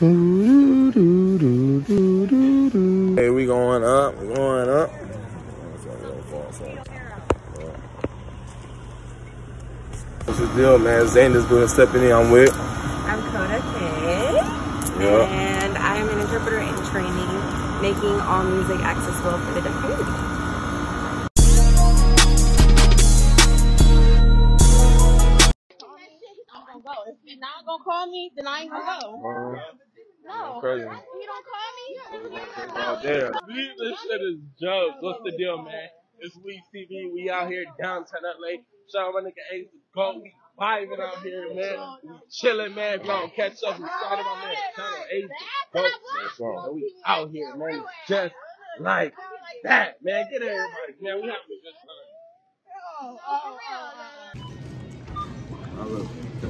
Hey, we going up, we going up. What's the deal, man? Zane is doing stepping in. I'm with. I'm Coda K. Yeah. And I'm an interpreter in training, making all music accessible for the deaf community. Oh, I'm gonna go. If you're not gonna call me, then I ain't gonna go. Uh-huh. No. Crazy. You don't call me, then you ain't gonna Oh, damn. Leave this shit is jokes. What's the deal, man? It's We TV. We out here downtown LA. Shout out my nigga Ace Go. We vibing out here, man. We chilling, man. If y'all don't catch up, we started my man. Shout out Ace Go. Man, we out here, man. Just like that, man. Get everybody, man. We having a good time. Oh, oh, oh, oh.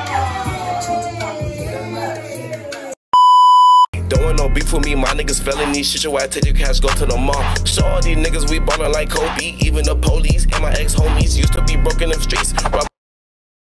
beef with me, my niggas felony shit. Your ass take your cash, go to the mall. Show all these niggas we ballin' like Kobe. Even the police and my ex homies used to be broken in the streets.